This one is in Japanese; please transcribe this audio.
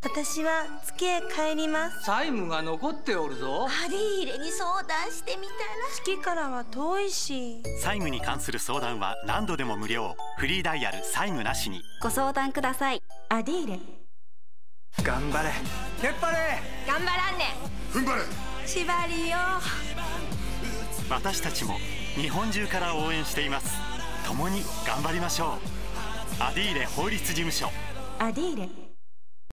私は月へ帰ります。債務が残っておるぞ。アディーレに相談してみたら。月からは遠いし。債務に関する相談は何度でも無料。フリーダイヤル債務なしに。ご相談ください。アディーレ頑張れ。けっぱれ。頑張らんね踏ん張れ。縛りよ。私たちも日本中から応援しています。共に頑張りましょう。アディーレ法律事務所。アディーレ。